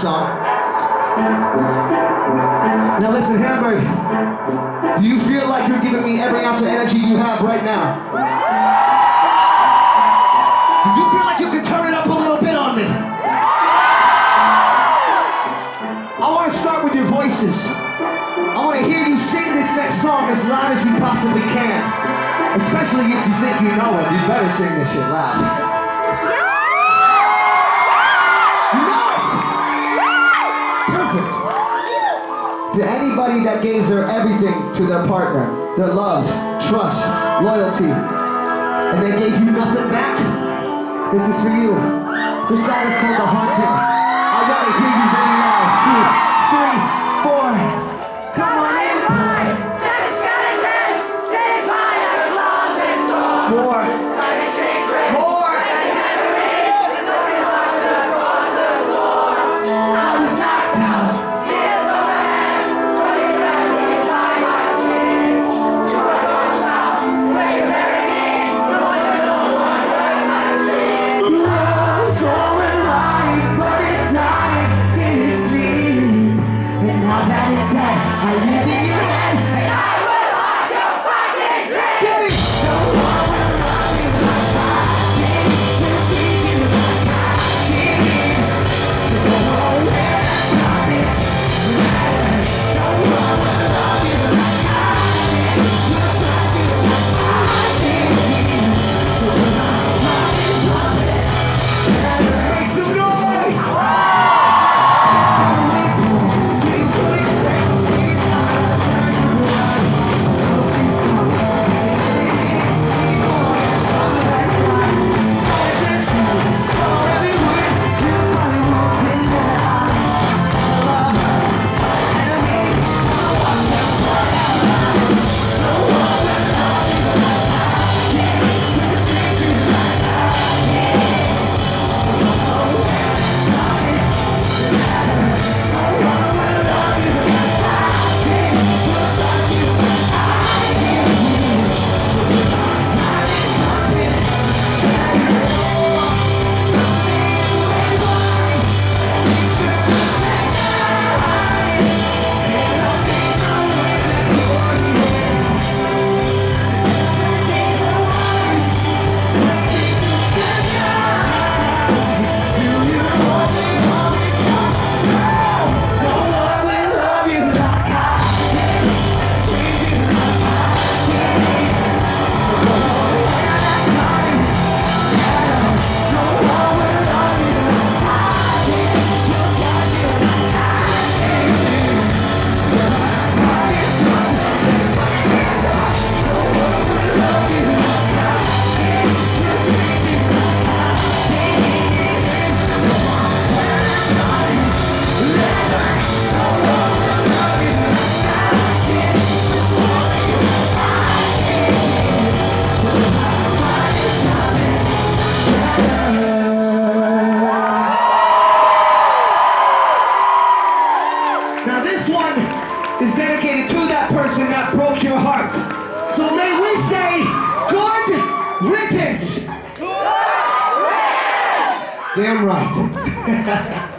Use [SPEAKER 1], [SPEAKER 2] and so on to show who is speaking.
[SPEAKER 1] song. Now listen, Hamburg, do you feel like you're giving me every ounce of energy you have right now? Do you feel like you can turn it up a little bit on me? I want to start with your voices. I want to hear you sing this next song as loud as you possibly can. Especially if you think you know it, you better sing this shit loud. Anybody that gave their everything to their partner, their love, trust, loyalty, and they gave you nothing back, this is for you. This song is called The Haunting. I want to hear you very loud. Two, three, Dead, I live in your head, Now this one is dedicated to that person that broke your heart. So may we say, good riddance. Good riddance. Damn right.